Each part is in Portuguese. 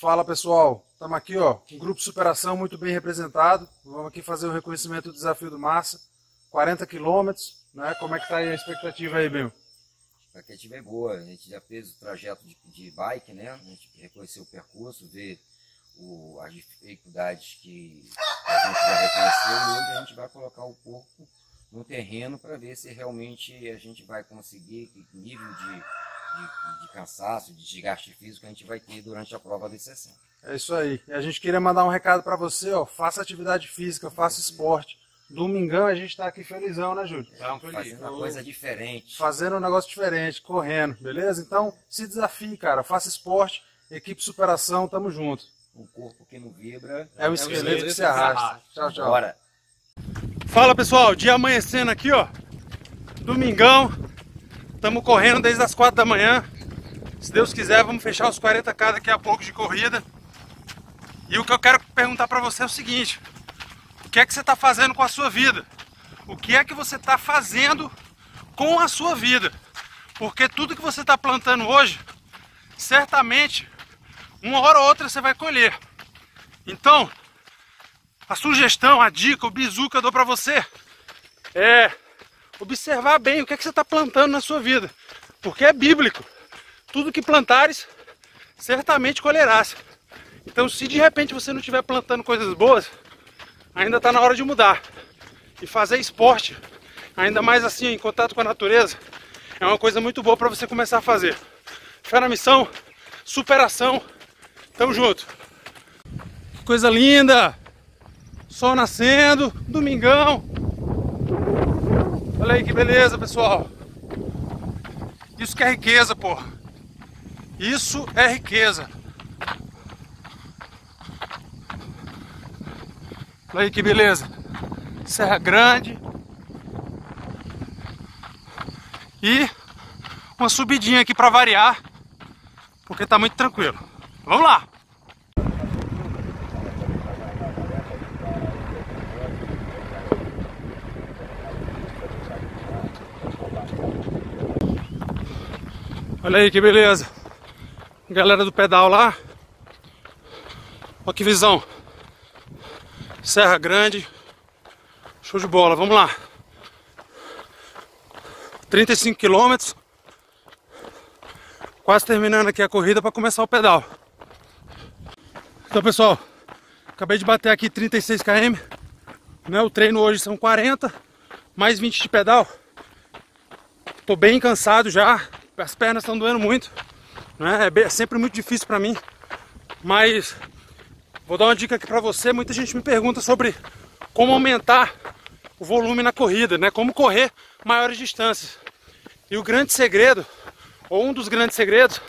Fala pessoal, estamos aqui ó, com o Grupo Superação muito bem representado. Vamos aqui fazer o reconhecimento do desafio do Massa, 40 quilômetros, né? Como é que está aí a expectativa aí, Bill? A expectativa é boa, a gente já fez o trajeto de, de bike, né? A gente reconheceu o percurso, ver o, as dificuldades que a gente já reconheceu e hoje a gente vai colocar o corpo no terreno para ver se realmente a gente vai conseguir, que nível de, de, de, cansaço, de desgaste físico a gente vai ter durante a prova de 60. É isso aí. E a gente queria mandar um recado para você, ó, faça atividade física, faça esporte. Domingão a gente está aqui felizão, né, Júlio? Estamos fazendo uma coisa diferente. Fazendo um negócio diferente, correndo, beleza? Então, se desafie, cara. Faça esporte, equipe superação, tamo junto. Um corpo que não vibra. É um esqueleto, é um esqueleto que se arrasta. Tchau, tchau. Bora. Fala pessoal, dia amanhecendo aqui, ó. Domingão. Estamos correndo desde as 4 da manhã. Se Deus quiser, vamos fechar os 40k daqui a pouco de corrida. E o que eu quero perguntar para você é o seguinte: o que é que você está fazendo com a sua vida? O que é que você está fazendo com a sua vida? Porque tudo que você está plantando hoje, certamente, uma hora ou outra você vai colher. Então, a sugestão, a dica, o bizu que eu dou para você é observar bem o que, é que você está plantando na sua vida. Porque é bíblico. Tudo que plantares, certamente colherás. Então, se de repente você não estiver plantando coisas boas, ainda está na hora de mudar. E fazer esporte, ainda mais assim, em contato com a natureza, é uma coisa muito boa para você começar a fazer. Fé na missão, superação, tamo junto. Coisa linda! Sol nascendo, domingão. Olha aí que beleza, pessoal. Isso que é riqueza, pô. Isso é riqueza. Olha aí que beleza. Serra Grande. E uma subidinha aqui para variar, porque tá muito tranquilo. Vamos lá! Olha aí que beleza. Galera do pedal lá. Olha que visão. Serra Grande. Show de bola, vamos lá. 35 quilômetros. Quase terminando aqui a corrida para começar o pedal. Então pessoal, acabei de bater aqui 36 km. Né? O treino hoje são 40, mais 20 de pedal. Tô bem cansado já as pernas estão doendo muito. Né? É, sempre muito difícil para mim. Mas vou dar uma dica aqui para você. Muita gente me pergunta sobre como aumentar o volume na corrida, né? Como correr maiores distâncias. E o grande segredo, ou um dos grandes segredos,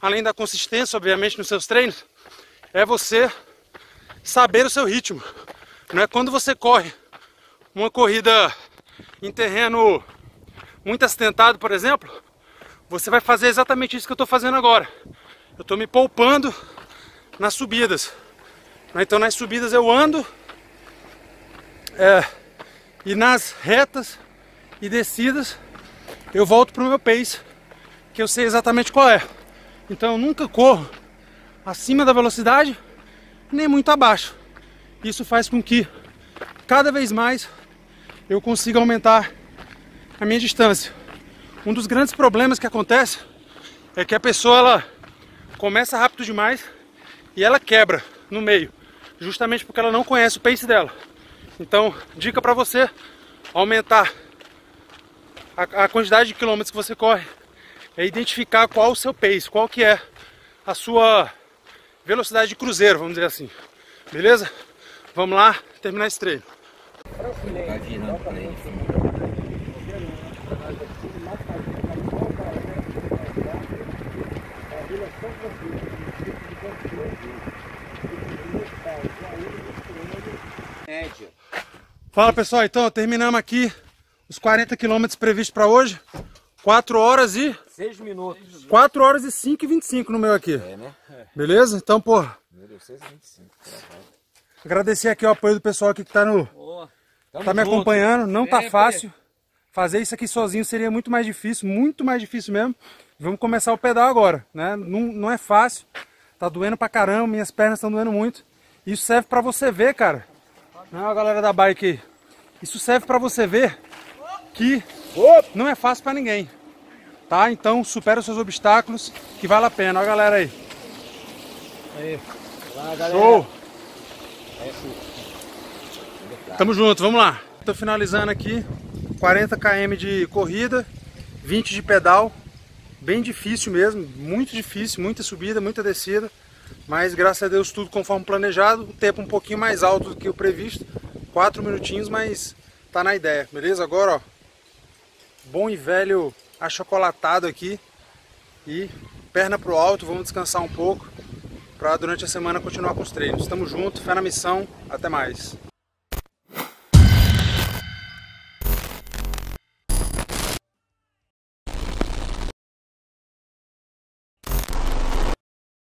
além da consistência, obviamente, nos seus treinos, é você saber o seu ritmo. Não é quando você corre uma corrida em terreno muito acidentado, por exemplo, você vai fazer exatamente isso que eu estou fazendo agora. Eu estou me poupando nas subidas. Então nas subidas eu ando é, e nas retas e descidas eu volto para o meu pace, que eu sei exatamente qual é. Então eu nunca corro acima da velocidade, nem muito abaixo. Isso faz com que cada vez mais eu consiga aumentar a minha distância. Um dos grandes problemas que acontece é que a pessoa ela começa rápido demais e ela quebra no meio, justamente porque ela não conhece o pace dela. Então, dica para você aumentar a, a, quantidade de quilômetros que você corre é identificar qual o seu pace, qual que é a sua velocidade de cruzeiro, vamos dizer assim. Beleza? Vamos lá terminar esse treino. Fala pessoal, então terminamos aqui os 40 quilômetros previstos para hoje. 4 horas e... 6 minutos. 4 horas e 5 e 25 no meu aqui. É, né? É. Beleza? Então, pô... Meu Deus, 6 e 25. Agradecer aqui o apoio do pessoal aqui que tá no... Oh, tá me acompanhando. Não tá fácil. Fazer isso aqui sozinho seria muito mais difícil, muito mais difícil mesmo. Vamos começar o pedal agora, né? Não, não é fácil. Tá doendo pra caramba, minhas pernas estão doendo muito. Isso serve pra você ver, cara. Não, a galera da bike. Isso serve pra você ver que não é fácil pra ninguém. Tá? Então supera os seus obstáculos, que vale a pena. Olha a galera aí. Aí. Lá, galera. Show! É, Tamo junto, vamos lá. Tô finalizando aqui 40 km de corrida, 20 de pedal. Bem difícil mesmo, muito difícil, muita subida, muita descida. Mas graças a Deus tudo conforme planejado, o tempo um pouquinho mais alto do que o previsto. 4 minutinhos, mas tá na ideia, beleza? Agora, ó, bom e velho achocolatado aqui e perna pro alto, vamos descansar um pouco para durante a semana continuar com os treinos. Tamo junto, fé na missão, até mais.